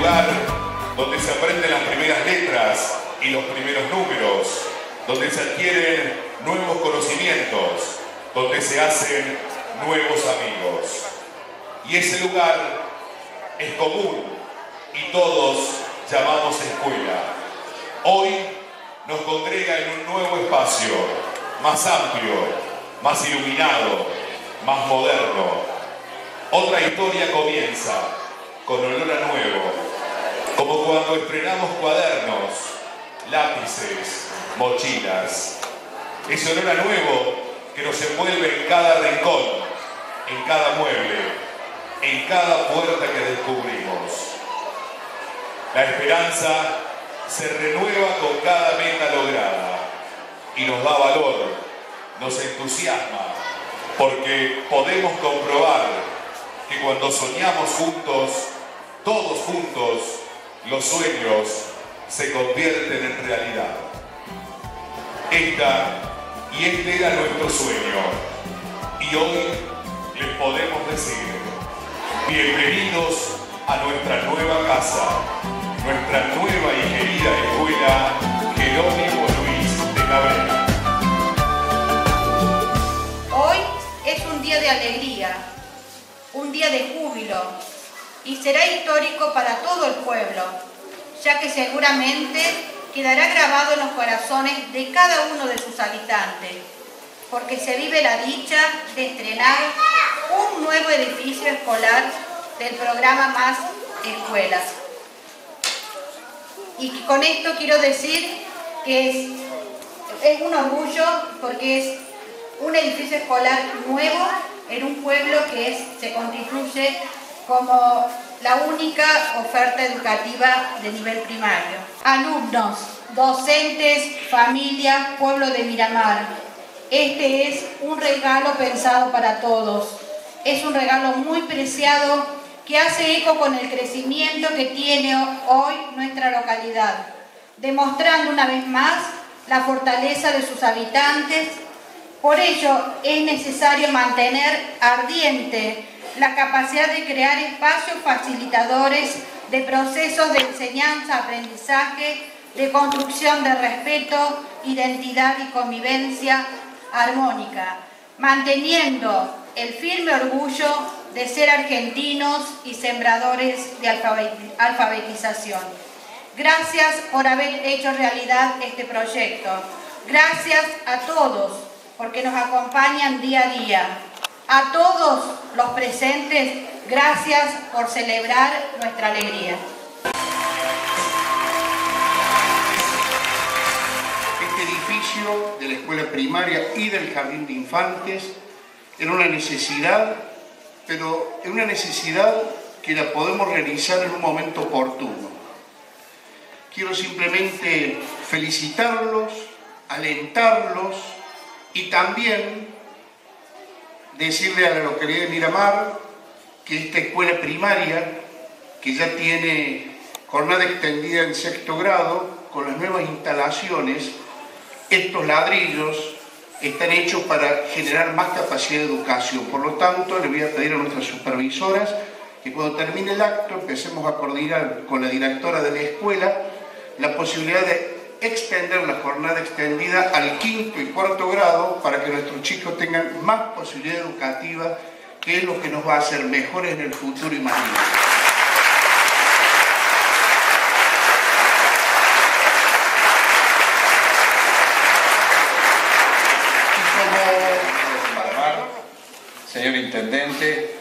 lugar donde se aprenden las primeras letras y los primeros números, donde se adquieren nuevos conocimientos, donde se hacen nuevos amigos. Y ese lugar es común y todos llamamos escuela. Hoy nos congrega en un nuevo espacio, más amplio, más iluminado, más moderno. Otra historia comienza con olor a nuevo, como cuando estrenamos cuadernos, lápices, mochilas. Ese olor a nuevo que nos envuelve en cada rincón, en cada mueble, en cada puerta que descubrimos. La esperanza se renueva con cada meta lograda y nos da valor, nos entusiasma, porque podemos comprobar que cuando soñamos juntos, todos juntos, los sueños se convierten en realidad. Esta y este era nuestro sueño. Y hoy les podemos decir, bienvenidos a nuestra nueva casa, será histórico para todo el pueblo, ya que seguramente quedará grabado en los corazones de cada uno de sus habitantes, porque se vive la dicha de estrenar un nuevo edificio escolar del programa Más Escuelas. Y con esto quiero decir que es, un orgullo porque es un edificio escolar nuevo en un pueblo que se constituye como la única oferta educativa de nivel primario. Alumnos, docentes, familia, pueblo de Miramar. Este es un regalo pensado para todos. Es un regalo muy preciado que hace eco con el crecimiento que tiene hoy nuestra localidad, demostrando una vez más la fortaleza de sus habitantes. Por ello es necesario mantener ardiente la capacidad de crear espacios facilitadores de procesos de enseñanza, aprendizaje, de construcción de respeto, identidad y convivencia armónica, manteniendo el firme orgullo de ser argentinos y sembradores de alfabetización. Gracias por haber hecho realidad este proyecto. Gracias a todos porque nos acompañan día a día. A todos los presentes, gracias por celebrar nuestra alegría. Este edificio de la escuela primaria y del jardín de infantes era una necesidad, pero es una necesidad que la podemos realizar en un momento oportuno. Quiero simplemente felicitarlos, alentarlos y también decirle a la localidad de Miramar que esta escuela primaria, que ya tiene jornada extendida en sexto grado, con las nuevas instalaciones, estos ladrillos están hechos para generar más capacidad de educación. Por lo tanto, le voy a pedir a nuestras supervisoras que cuando termine el acto empecemos a coordinar con la directora de la escuela la posibilidad de extender la jornada extendida al quinto y cuarto grado para que nuestros chicos tengan más posibilidad educativa, que es lo que nos va a hacer mejores en el futuro y más libres. señor Intendente,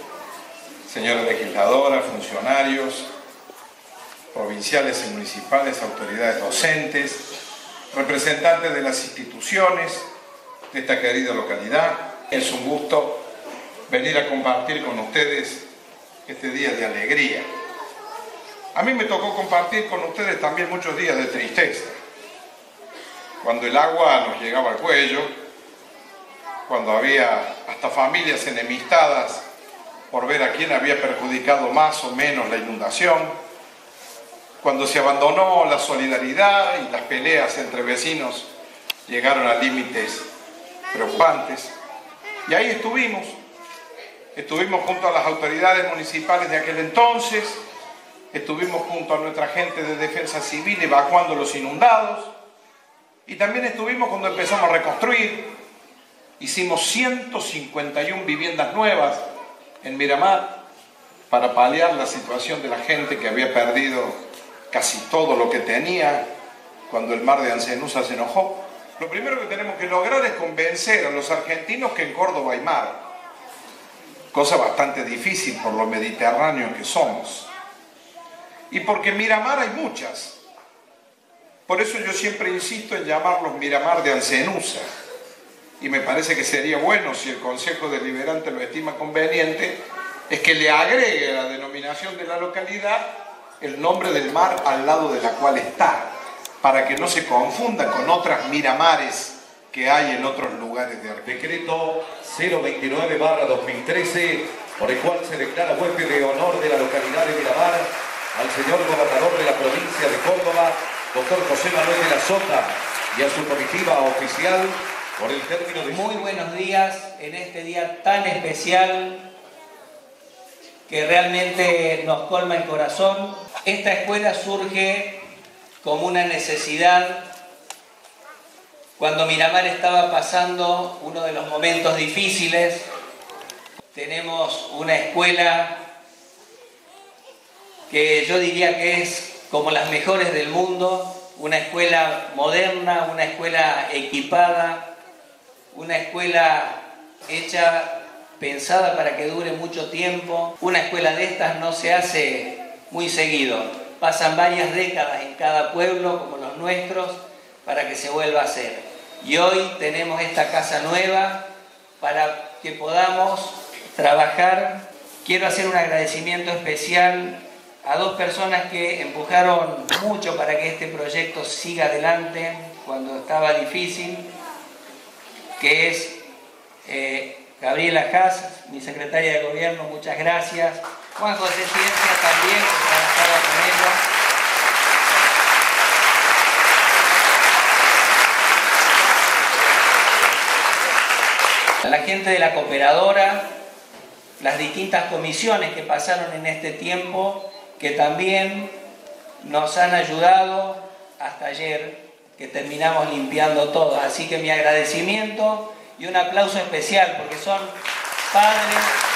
señora legisladora, funcionarios, provinciales y municipales, autoridades docentes, representantes de las instituciones de esta querida localidad. Es un gusto venir a compartir con ustedes este día de alegría. A mí me tocó compartir con ustedes también muchos días de tristeza, cuando el agua nos llegaba al cuello, cuando había hasta familias enemistadas por ver a quién había perjudicado más o menos la inundación, cuando se abandonó la solidaridad y las peleas entre vecinos llegaron a límites preocupantes. Y ahí estuvimos, estuvimos junto a las autoridades municipales de aquel entonces, estuvimos junto a nuestra gente de defensa civil evacuando los inundados y también estuvimos cuando empezamos a reconstruir. Hicimos 151 viviendas nuevas en Miramar para paliar la situación de la gente que había perdido casi todo lo que tenía cuando el mar de Ancenusa se enojó. Lo primero que tenemos que lograr es convencer a los argentinos que en Córdoba hay mar, cosa bastante difícil por lo mediterráneo que somos. Y porque Miramar hay muchas. Por eso yo siempre insisto en llamarlos Miramar de Ancenusa. Y me parece que sería bueno, si el Consejo Deliberante lo estima conveniente, es que le agregue la denominación de la localidad el nombre del mar al lado de la cual está para que no se confunda con otras miramares que hay en otros lugares de Argentina. Decreto 029 2013, por el cual se declara huésped de honor de la localidad de Miramar al señor gobernador de la provincia de Córdoba, doctor José Manuel de la Sota, y a su comitiva oficial por el término de... Muy buenos días en este día tan especial que realmente nos colma el corazón. Esta escuela surge como una necesidad cuando Miramar estaba pasando uno de los momentos difíciles. Tenemos una escuela que yo diría que es como las mejores del mundo, una escuela moderna, una escuela equipada, una escuela hecha, pensada para que dure mucho tiempo. Una escuela de estas no se hace muy seguido pasan varias décadas en cada pueblo como los nuestros para que se vuelva a hacer. Y hoy tenemos esta casa nueva para que podamos trabajar. Quiero hacer un agradecimiento especial a dos personas que empujaron mucho para que este proyecto siga adelante cuando estaba difícil, que es eh, Gabriela Haas, mi secretaria de gobierno, muchas gracias. Juan José Ciencia también, que trabajaba con ella. La gente de la cooperadora, las distintas comisiones que pasaron en este tiempo, que también nos han ayudado hasta ayer, que terminamos limpiando todo. Así que mi agradecimiento y un aplauso especial, porque son padres